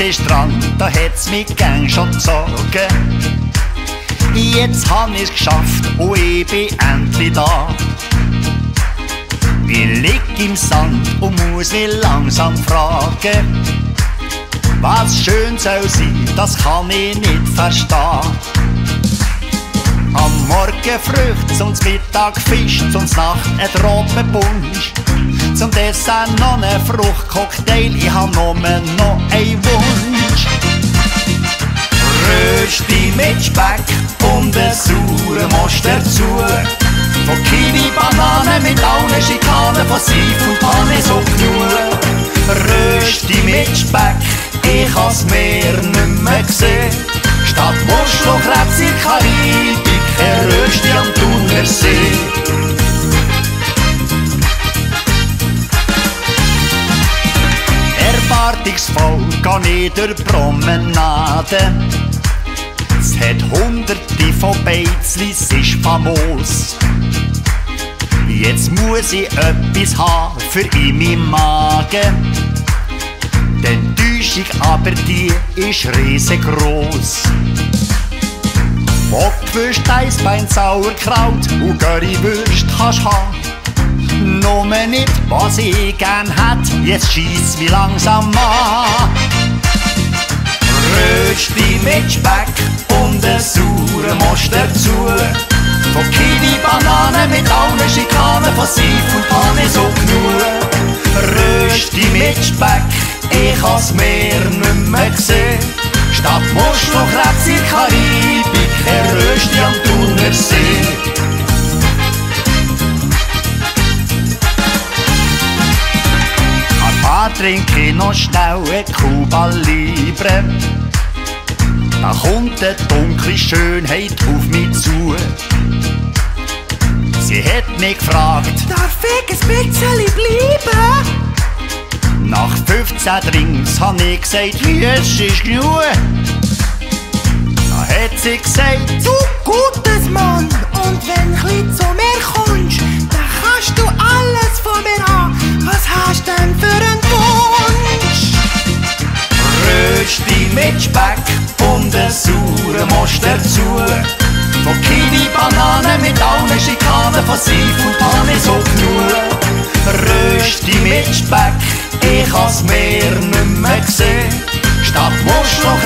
ist dran, da hat's mich gern schon gezogen. Jetzt han ich's geschafft und ich bin endlich da. Ich lieg im Sand und muss mich langsam fragen, was schön soll sein, das kann ich nicht verstehen. Am Morgen Früchte, zum Mittag Fisch, zum Nacht ein Tropenpunsch. Zum Dessert noch ein Fruchtcocktail, ich hab nur noch ein mit Speck und ein sauren Most dazu. Von Kiwi, Banane mit allen Schikanen, von Seif und Panne so genug. Rösti mit Speck, ich has mehr nicht mehr gesehen. Statt Muschel und Krebs in Karibik, ein Rösti am Thunersee. Erwartungsvoll geh ich durch Promenade. Hat hunderte von Beizlis, ist famos. Jetzt muss ich etwas haben für in meinem Magen. Die Enttäuschung aber die ist riesengroß. Bockwürst, Eisbein, Sauerkraut und Currywürst kannst haben. Nur nicht, was ich gern hätt, jetzt schieß mich langsam an. Rösti mit Speck und ein sauren Most dazu. Von Kiwi, Banane mit allen Schikanen, von Seif und Panne so genug. Rösti mit Speck, ich has mehr nicht mehr gesehen. Statt Muschel und Krebs in Karibik, ein Rösti am Thunersee. Trinke noch schnell ein Cuba Libre. Da kommt eine dunkle Schönheit auf mich zu. Sie hat mich gefragt, Darf ich ein bisschen bleiben? nach 15 Drinks hab ich gesagt, jetzt ist genug. Da hat sie gesagt, Du gutes Mann, und wenn du zu mir kommst, dann kannst du alles von mir haben. Was hast du denn für einen Wunsch? Rösti mit Speck sauren Most dazu. Von Kiwi, Banane mit allen Schikanen, von Seif und Panne so genug. Rösti mit Speck, ich has mehr nicht mehr gesehen. Statt Muschel und